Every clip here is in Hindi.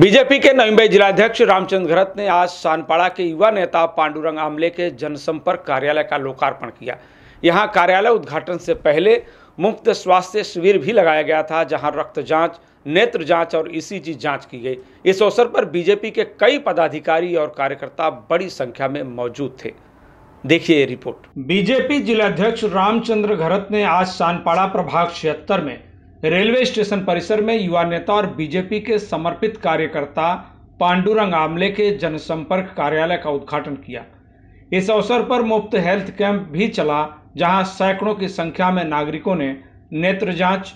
बीजेपी के नवीमुंबई जिलाध्यक्ष रामचंद्र घरत ने आज सानपाड़ा के युवा नेता पांडुरंग आमले के जनसंपर्क कार्यालय का लोकार्पण किया। यहाँ कार्यालय उद्घाटन से पहले मुफ़्त स्वास्थ्य शिविर भी लगाया गया था, जहाँ रक्त जाँच, नेत्र जाँच और ईसीजी जाँच की गई। इस अवसर पर बीजेपी के कई पदाधिकारी और कार्यकर्ता बड़ी संख्या में मौजूद थे। देखिए रिपोर्ट। बीजेपी जिलाध्यक्ष रामचंद्र घरत ने आज सानपाड़ा प्रभाग छिहत्तर में रेलवे स्टेशन परिसर में युवा नेता और बीजेपी के समर्पित कार्यकर्ता पांडुरंग आमले के जनसंपर्क कार्यालय का उद्घाटन किया। इस अवसर पर मुफ़्त हेल्थ कैंप भी चला, जहाँ सैकड़ों की संख्या में नागरिकों ने नेत्र जाँच,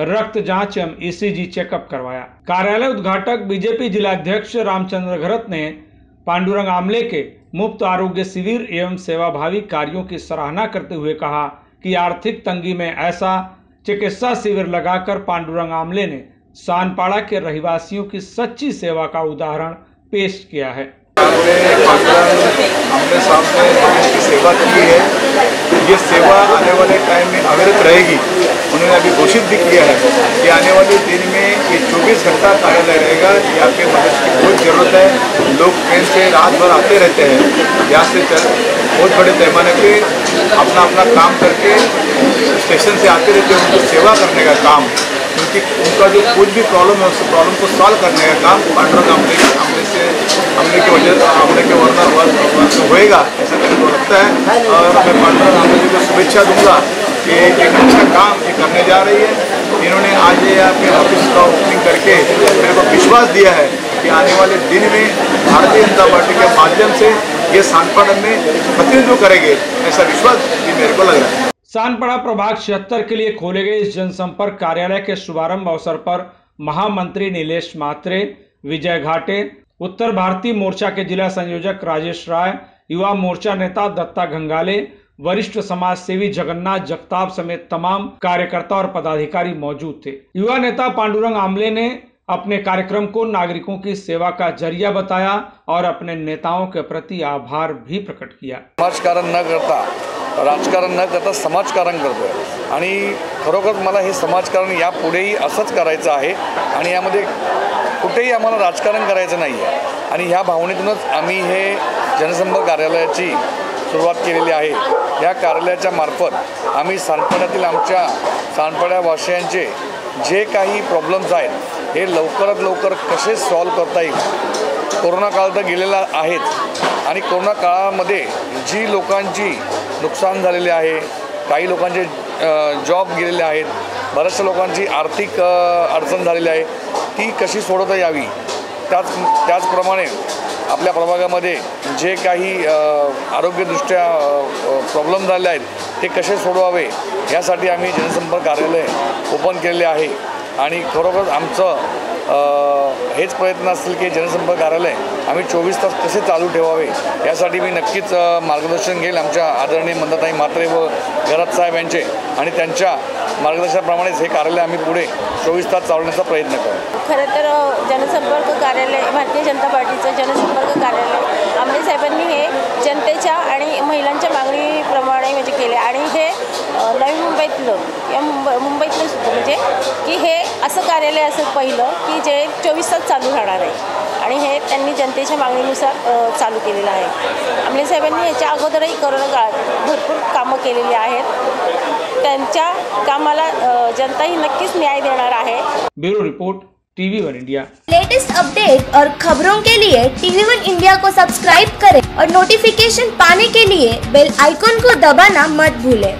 रक्त जाँच एवं ईसीजी चेकअप करवाया। कार्यालय उद्घाटक बीजेपी जिलाध्यक्ष रामचंद्र घरत ने पांडुरंग आमले के मुफ़्त आरोग्य शिविर एवं सेवाभावी कार्यों की सराहना करते हुए कहा कि आर्थिक तंगी में ऐसा चिकित्सा शिविर लगाकर पांडुरंग आमले ने सानपाड़ा के रहवासियों की सच्ची सेवा का उदाहरण पेश किया है। हमने सामने की सेवा की है। ये सेवा आने वाले टाइम में अविरत रहेगी। उन्होंने अभी घोषित भी किया है कि आने वाले दिन में ये 24 घंटा कार्यालय रहेगा। यहाँ पे मदद की बहुत ज़रूरत है। लोग ट्रेन से रात भर आते रहते हैं। यहाँ से चल बहुत बड़े पैमाने पे अपना अपना काम करके स्टेशन से आते रहते हैं, उनको सेवा करने का काम क्योंकि उनका जो कुछ भी प्रॉब्लम है, उस प्रॉब्लम को सॉल्व करने का काम पांडुरंग हमले हमले से हमले की वजह हमले के वरना होएगा, ऐसा मेरे को लगता है। और मैं पांडुरंग हमले जी को शुभेच्छा दूँगा कि एक अच्छा काम ये करने जा रही है। इन्होंने आज यहाँ पे ऑफ़िस का ओपनिंग करके मेरे को विश्वास दिया है कि आने वाले दिन में भारतीय जनता पार्टी के माध्यम से ये सांगपड़ में प्रतिनिधित्व करेंगे, ऐसा विश्वास भी मेरे को लग रहा है। सानपड़ा प्रभाग छिहत्तर के लिए खोले गए इस जनसंपर्क कार्यालय के शुभारंभ अवसर पर महामंत्री नीलेश मात्रे, विजय घाटे, उत्तर भारतीय मोर्चा के जिला संयोजक राजेश राय, युवा मोर्चा नेता दत्ता गंगाले, वरिष्ठ समाज सेवी जगन्नाथ जगताप समेत तमाम कार्यकर्ता और पदाधिकारी मौजूद थे। युवा नेता पांडुरंग आमले ने अपने कार्यक्रम को नागरिकों की सेवा का ज़रिया बताया और अपने नेताओं के प्रति आभार भी प्रकट किया। न करता। राजकारण न करता समाजकारण करतो आहे आणि खरोखर मला हे समाजकारण यापुढेही असंच करायचं आहे. आणि यामध्ये कुठेही आम्हाला राजकारण करायचं नाही आहे आणि ह्या भावनेतूनच आम्ही हे जनसंपर्क कार्यालयाची सुरुवात केलेली आहे. या कार्यालयाच्या मार्फत आम्ही सानपाड्यातील आमच्या सानपाड्यावासियांचे जे काही प्रॉब्लेम्स आहेत हे लवकरात लवकर कसे सॉल्व करता येईल? कोरोना काळ तर गेलेला आहेच. आणि कोरोना काळामध्ये जी लोकांची नुकसान झालेले आहे काही लोकांचे जॉब गेलेले आहेत बऱ्याचशा लोकांची आर्थिक अडचण झालेली आहे ती कशी सोडवता यावी? त्याच त्याचप्रमाणे आपल्या प्रभागामध्ये जे काही आरोग्यदृष्ट्या प्रॉब्लेम झाले आहेत ते कसे सोडवावे? यासाठी आम्ही जनसंपर्क कार्यालय ओपन केलेले आहे. आणि खरोखर आमचं हेच प्रयत्न असतील की जनसंपर्क कार्यालय आम्ही चोवीस तास कसे चालू ठेवावे यासाठी मी नक्कीच मार्गदर्शन घेईल आमच्या आदरणीय मंदाताई म्हात्रे व घरात साहेब यांचे आणि त्यांच्या मार्गदर्शनाप्रमाणेच हे कार्यालय आम्ही पुढे चोवीस तास चालवण्याचा प्रयत्न करू. खरं तर जनसंपर्क कार्यालय भारतीय जनता पार्टीचं जनसंपर्क कार्यालय आमले साहेबांनी हे जनतेच्या आणि महिलांच्या मागणीप्रमाणे म्हणजे केले आणि हे नवी मुंबईतलं या मुंबई मुंबईतलं सुद्धा. म्हणजे की हे असं कार्यालय असं पहिलं की जे चोवीस तास चालू राहणार आहे. आणि हे त्यांनी जनतेच्या मागणीनुसार चालू केलेलं आहे. आमले साहेबांनी याच्या अगोदरही करोना काळात भरपूर कामं केलेली आहेत. त्यांच्या कामाला जनता ही नक्कीच न्याय देणार आहे. Bureau report TV one India. Latest update और खबरों के लिए टीवी वन इंडिया को सब्सक्राइब करें और नोटिफिकेशन पाने के लिए बेल आइकॉन को दबाना मत भूलें।